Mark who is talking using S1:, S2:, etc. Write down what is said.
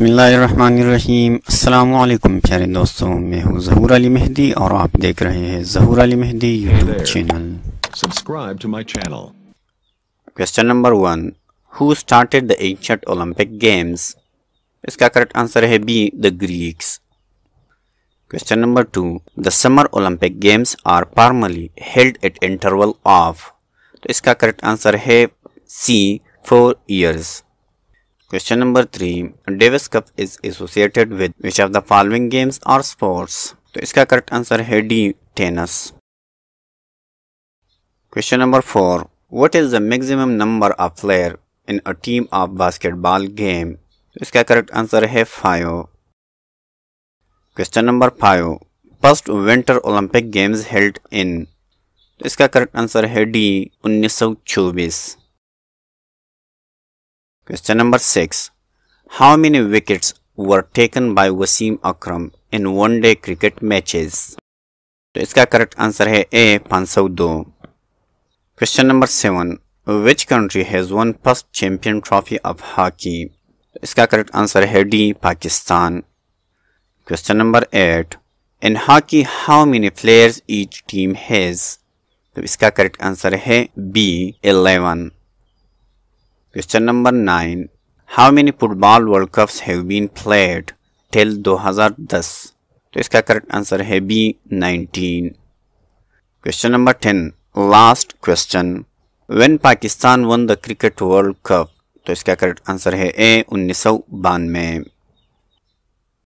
S1: अस्सलाम वालेकुम प्यारे दोस्तों मैं हूँ जहूर अली मेहदी और आप देख रहे हैं Zahoor Ali Mehdi YouTube channel
S2: to my channel.
S1: Question number one who started the ancient Olympic games इसका करेक्ट आंसर है B the Greeks question number two the summer Olympic games are formally held at interval of तो इसका correct answer है C four years Question number 3. Davis Cup is associated with which of the following games or sports? तो इसका correct answer है D tennis question number four what is the maximum number of player in a team of basketball game इसका correct answer है five question number five first winter Olympic games held in इसका correct answer है D उन्नीस सौ चौबीस. Question number 6. How many wickets were taken by Wasim Akram in one day cricket matches? तो इसका correct answer है A 502 question number seven which country has won first champion trophy of hockey इसका correct answer है D Pakistan. Question number eight in hockey how many players each team has तो इसका correct answer है B eleven question number nine how many football world cups have been played till 2010 तो इसका correct answer है B 19 question number ten last question when Pakistan won the cricket world cup तो इसका correct answer है A उन्नीस सौ बानवे.